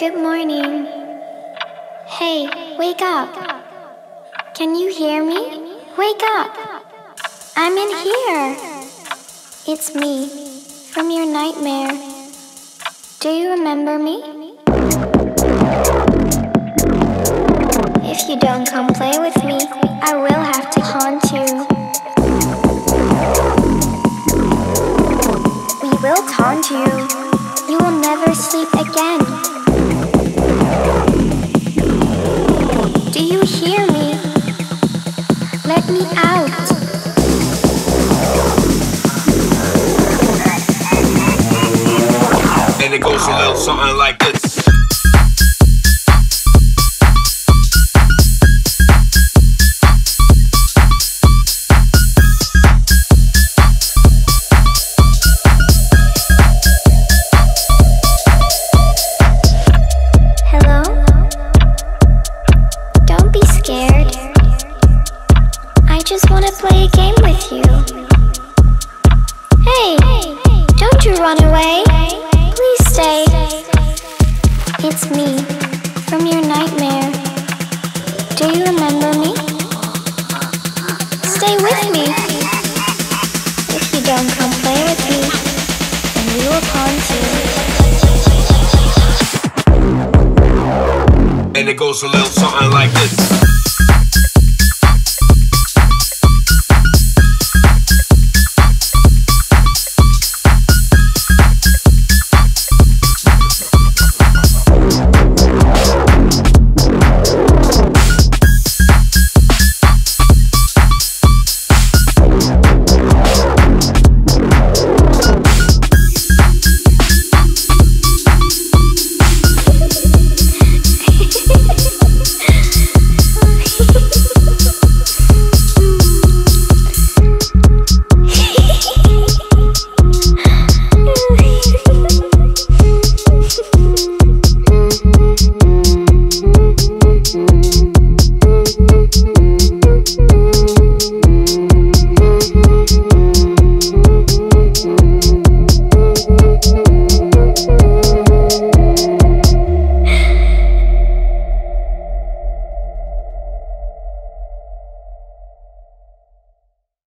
Good morning. Hey, wake up. Can you hear me? Wake up. I'm in here. It's me from your nightmare. Do you remember me? If you don't come play with me, I will have to haunt you. We will taunt you. You will never sleep again. You hear me? Let me out. And it goes a little something like this. Just want to play a game with you. Hey, don't you run away. Please stay. It's me from your nightmare. Do you remember me? Stay with me. If you don't come play with me, then we will haunt you. And it goes a little something like this.